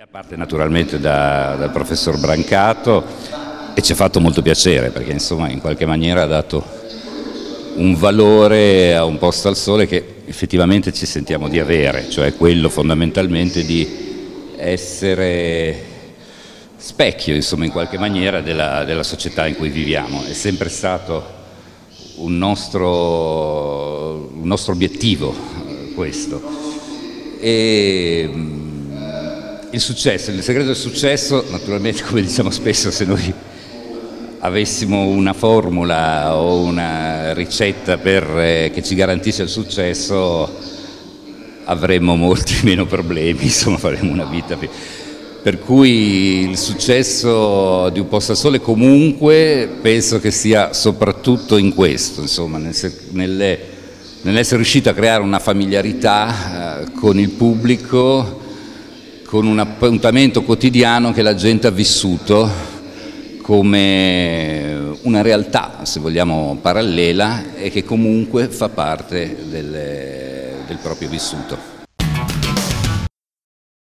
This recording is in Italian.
A parte naturalmente da, dal professor Brancato e ci ha fatto molto piacere perché insomma in qualche maniera ha dato un valore a un posto al sole che effettivamente ci sentiamo di avere, cioè quello fondamentalmente di essere specchio insomma in qualche maniera della, della società in cui viviamo. È sempre stato un nostro, un nostro obiettivo eh, questo. E, il successo, il segreto del successo, naturalmente come diciamo spesso, se noi avessimo una formula o una ricetta per, eh, che ci garantisce il successo avremmo molti meno problemi, insomma faremmo una vita più... Per cui il successo di un posto sole comunque penso che sia soprattutto in questo, insomma, nell'essere riuscito a creare una familiarità eh, con il pubblico, con un appuntamento quotidiano che la gente ha vissuto come una realtà, se vogliamo, parallela e che comunque fa parte del, del proprio vissuto.